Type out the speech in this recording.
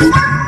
Bye.